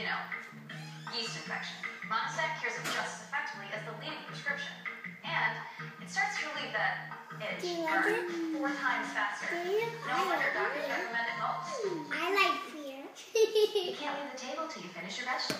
you know, yeast infection. Monistat cures it just as effectively as the leading prescription. And it starts to relieve that itch Do it? four times faster. Do you? No wonder doctors recommend it most. I like fear. You can't leave the table till you finish your vegetables.